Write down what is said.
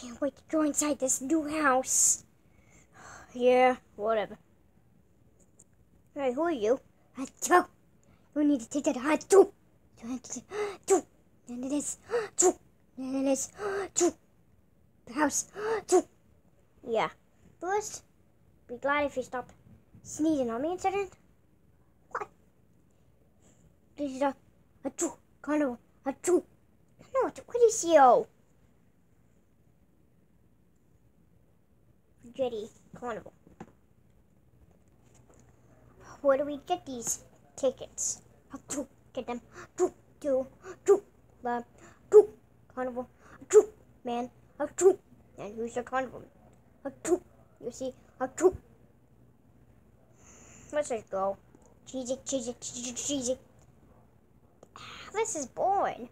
Can't wait to go inside this new house. Yeah, whatever. Hey, who are you? Achoo! You we need to take that achoo! Achoo! And it is achoo! And it is achoo! The house achoo! Yeah. First, be glad if you stop sneezing on me incident. What? This is a achoo! Kind of achoo! No, what is you? Jetty Carnival. Where do we get these tickets? To get them? To, to, to, the, Carnival, to, man, a and who's your Carnival? A you see, a. Let's just go. Cheese it, cheese it. This is boring.